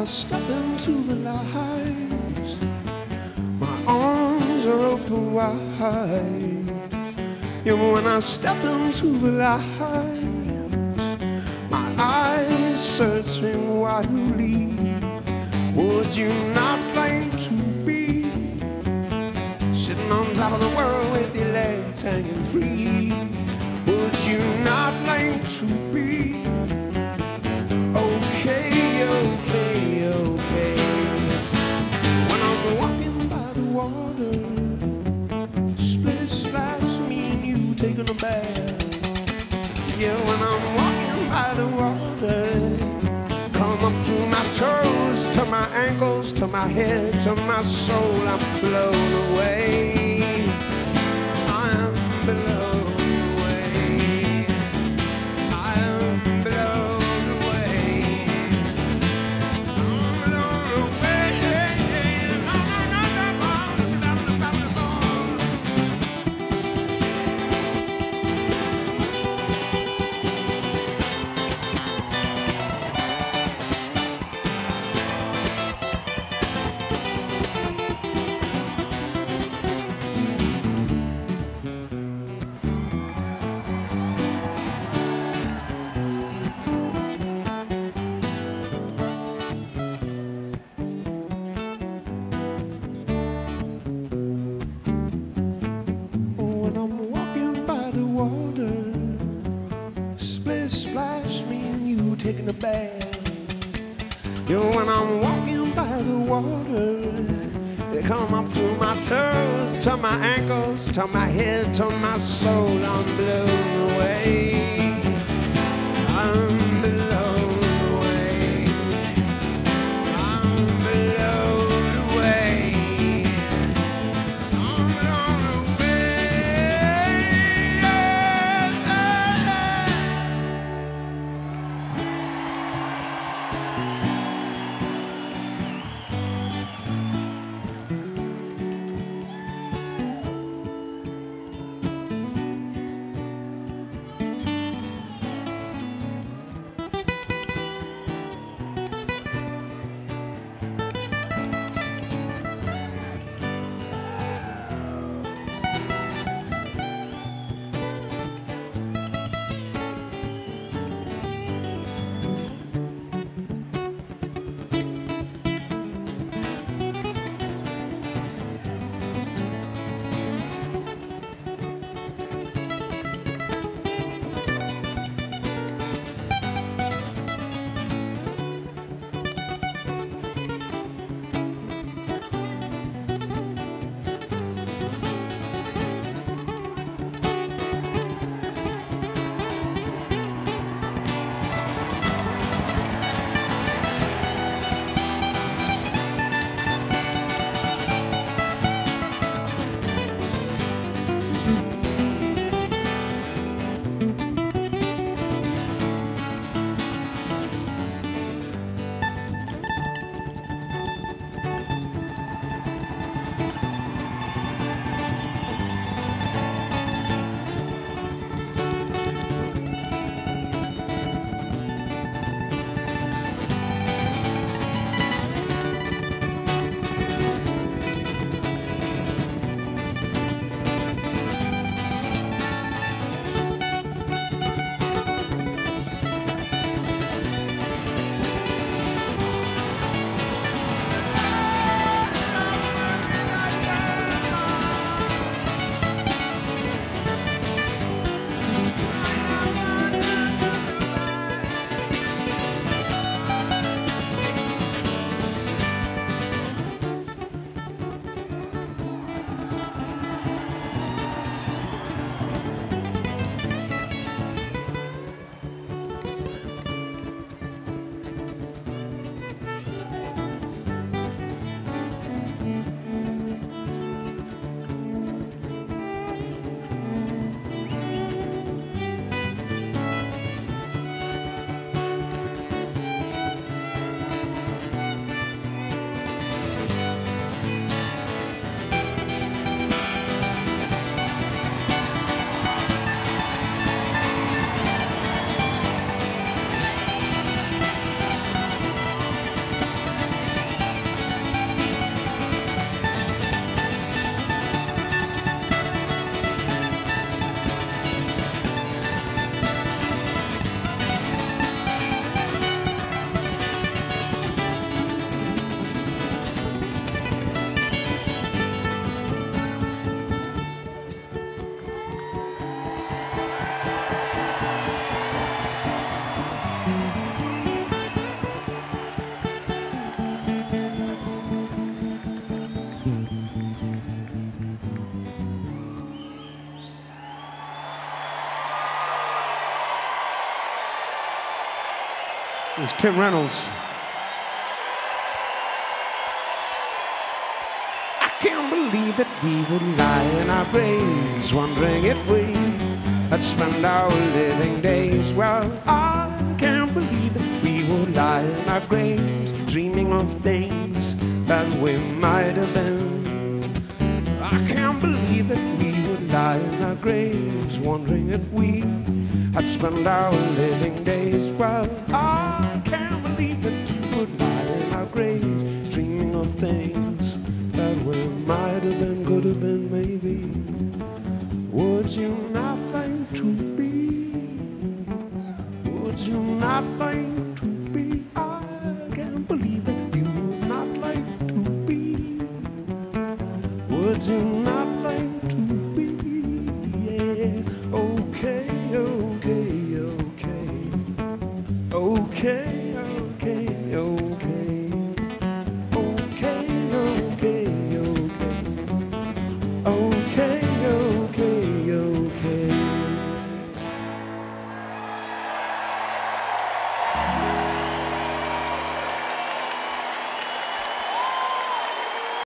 I step into the light, my arms are open wide. Yeah, when I step into the light, my eyes searching wildly. Would you not like to be sitting on top of the world with your legs to my head, to my soul. I'm blown away. You taking a bath. Yeah, when I'm walking by the water, they come up through my toes, to my ankles, to my head, to my soul. I'm blown away. It's Tim Reynolds. I can't believe that we would lie in our graves, wondering if we had spent our living days. Well, I can't believe that we would lie in our graves, dreaming of things that we might have been. I can't believe that we lie in our graves, wondering if we had spent our living days. Well, I can't believe that we would lie in our graves, dreaming of things that we might have been, could have been, maybe. Would you not like to be? Would you not like to be? I can't believe that you would not like to be. Would you Oh.